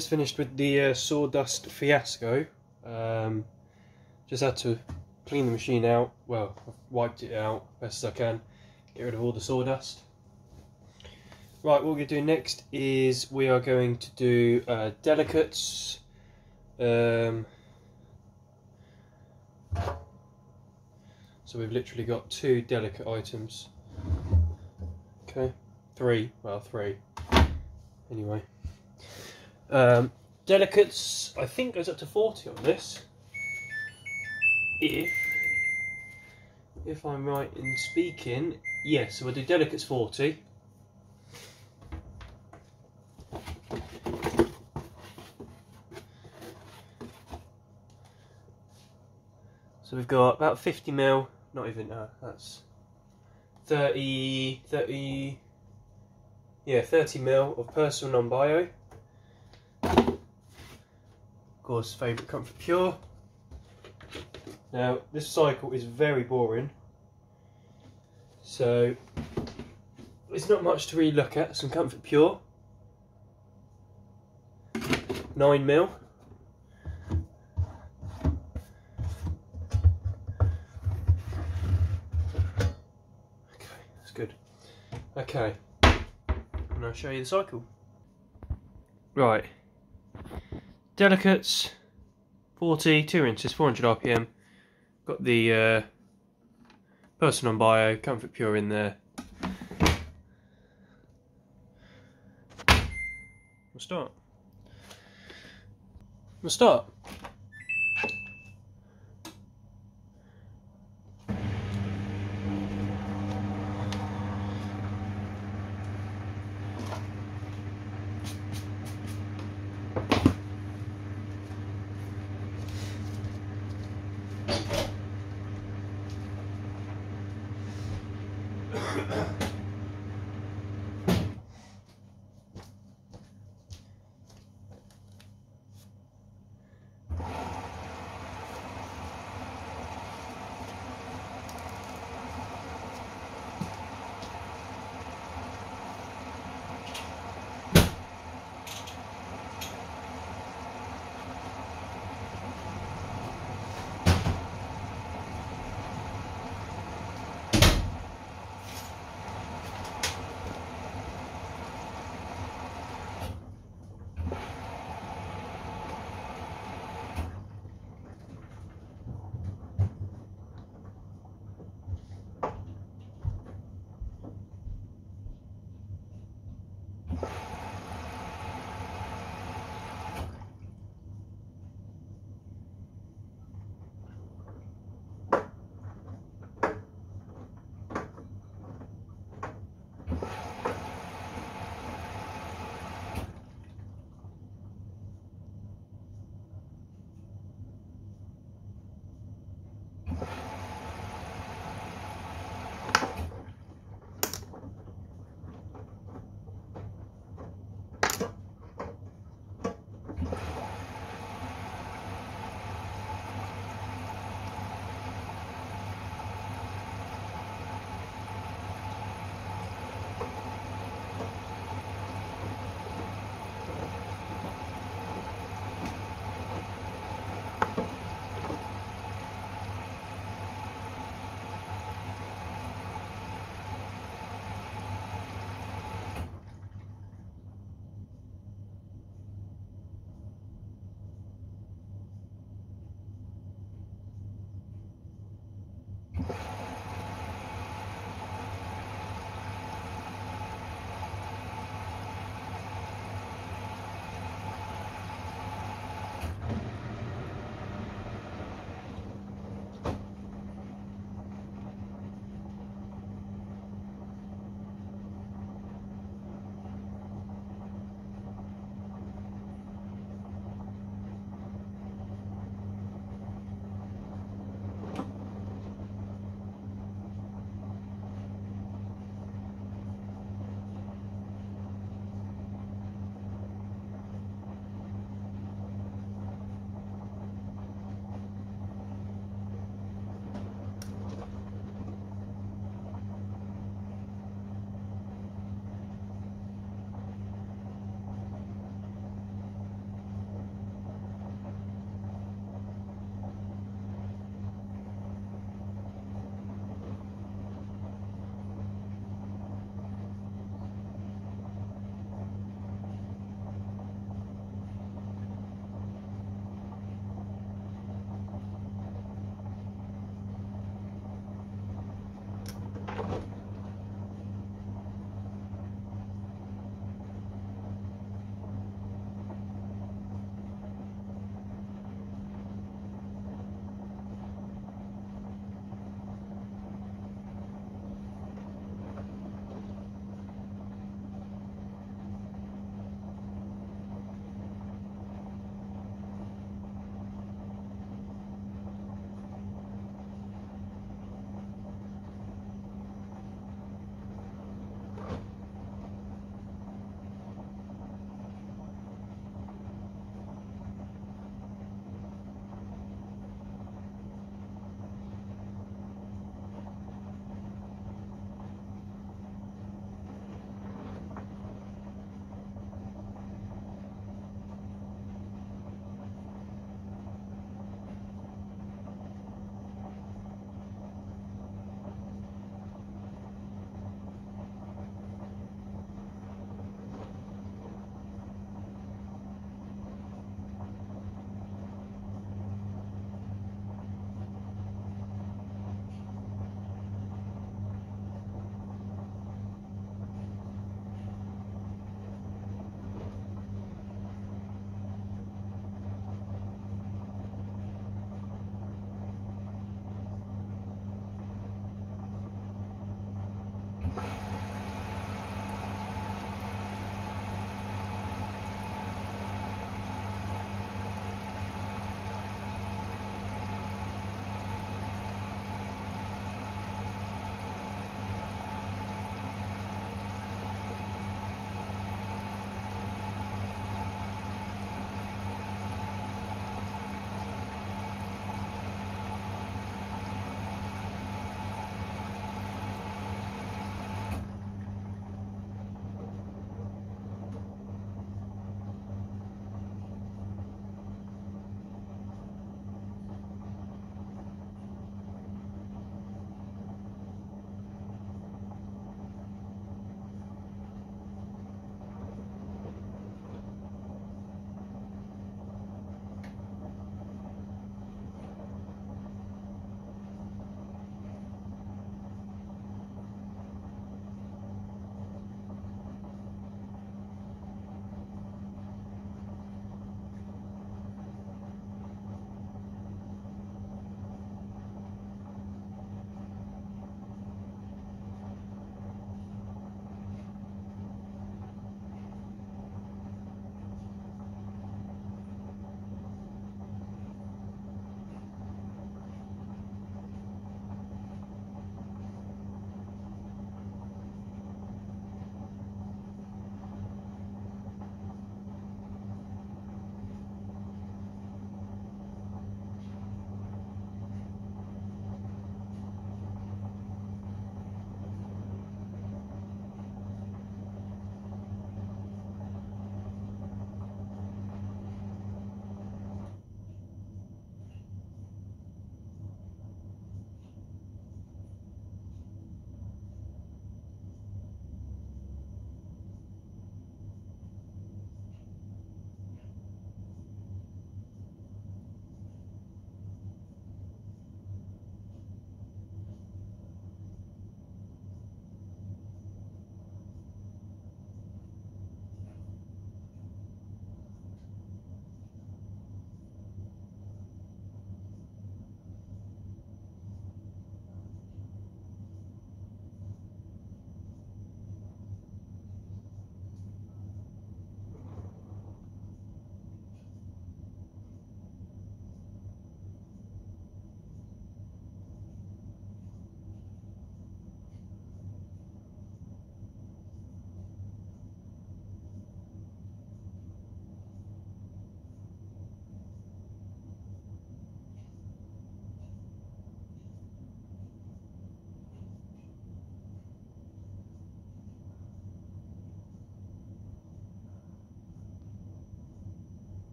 Just finished with the uh, sawdust fiasco. Um, just had to clean the machine out. Well, I've wiped it out best as I can. Get rid of all the sawdust. Right, what we're going to do next is we are going to do uh, delicates. Um, so we've literally got two delicate items. Okay, three. Well, three. Anyway. Um, delicates, I think goes up to 40 on this. If, if I'm right in speaking, yes, so we'll do delicates 40. So we've got about 50 mil, not even, uh, that's 30, 30, yeah, 30 mil of Persil non-bio. Course, favourite Comfort Pure. Now, this cycle is very boring. So, there's not much to really look at. Some Comfort Pure. 9 mil. Okay, that's good. Okay, and I'll show you the cycle. Right, Delicates, 40, 2 inches, 400 RPM. Got the uh, Persil Non Bio, Comfort Pure in there. We'll start. We'll start.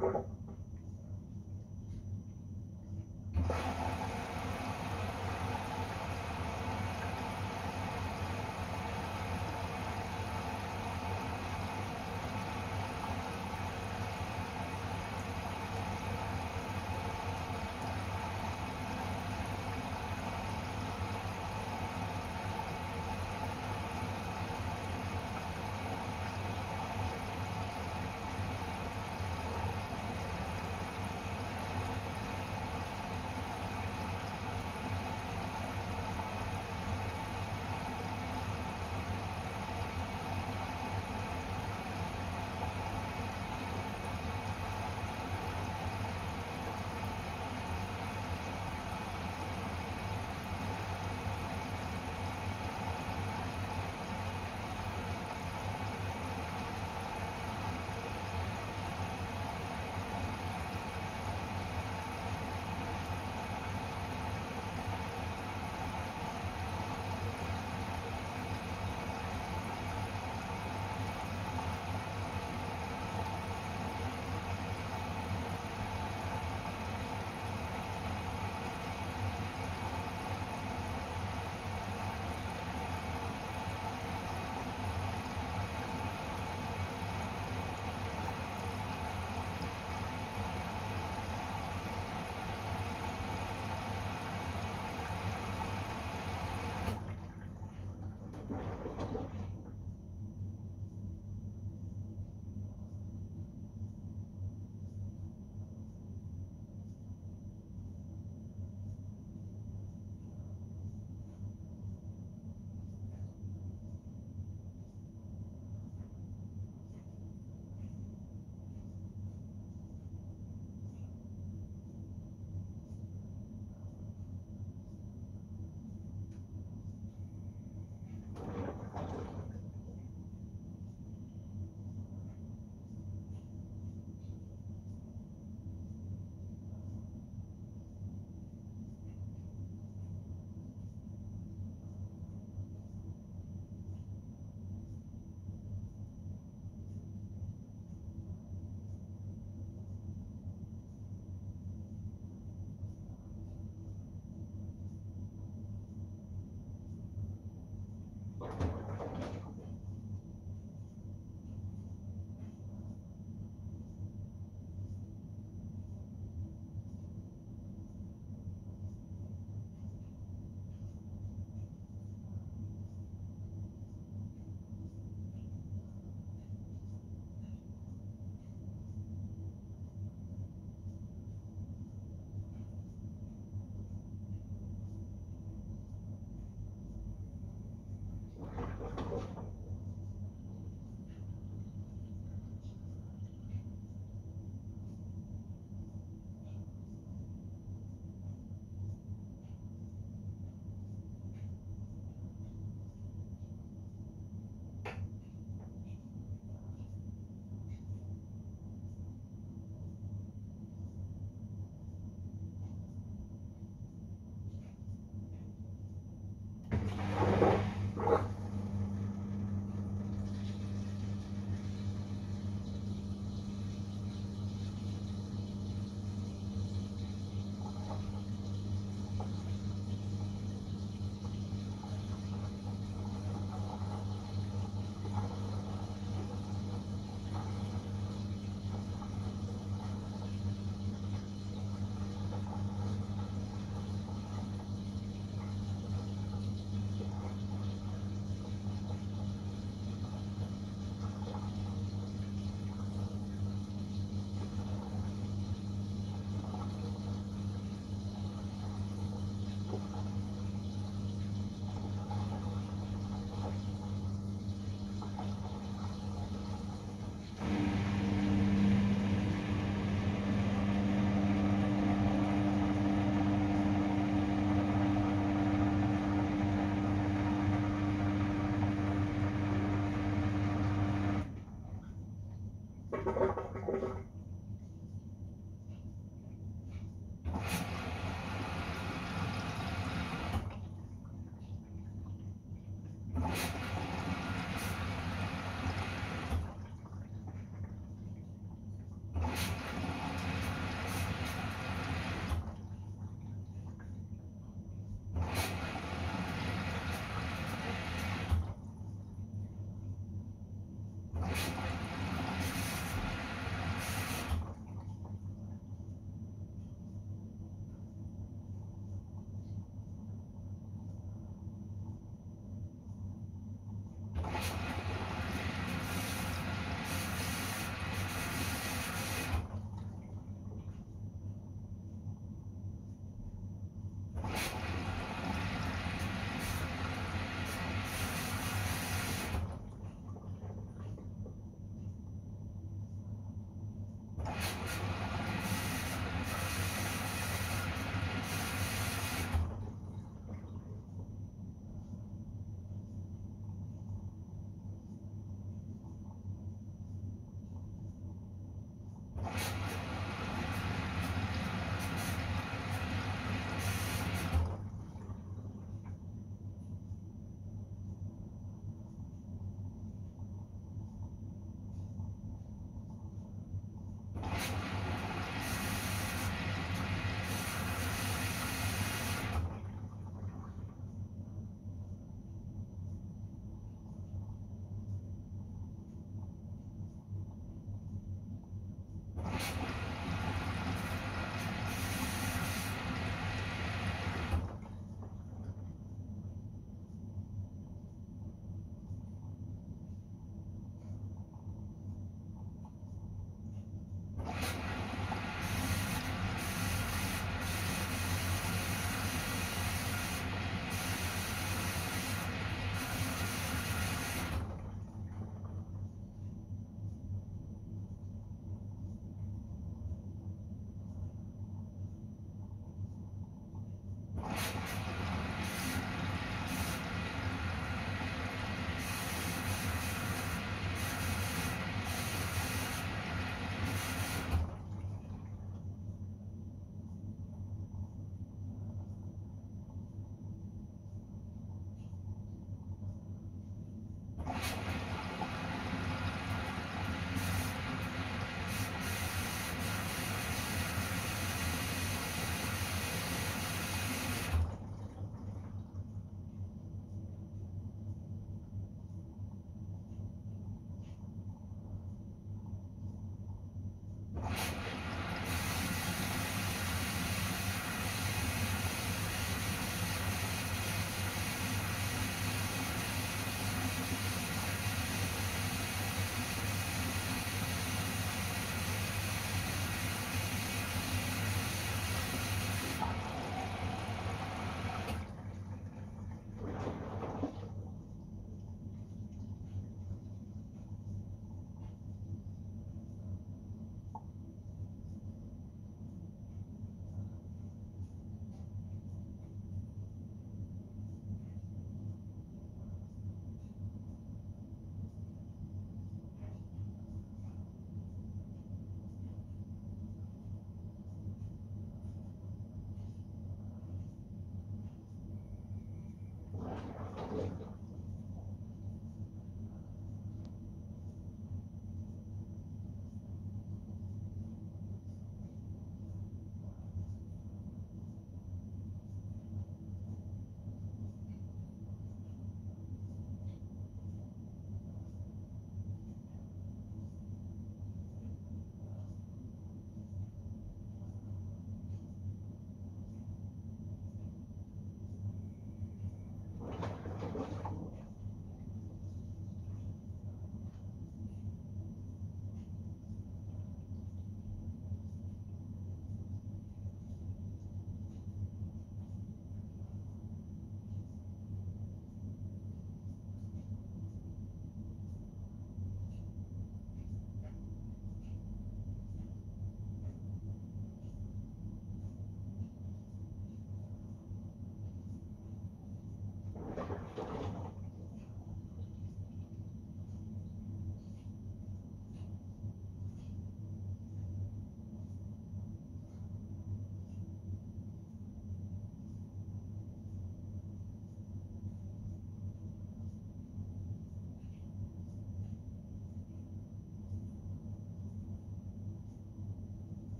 Thank you.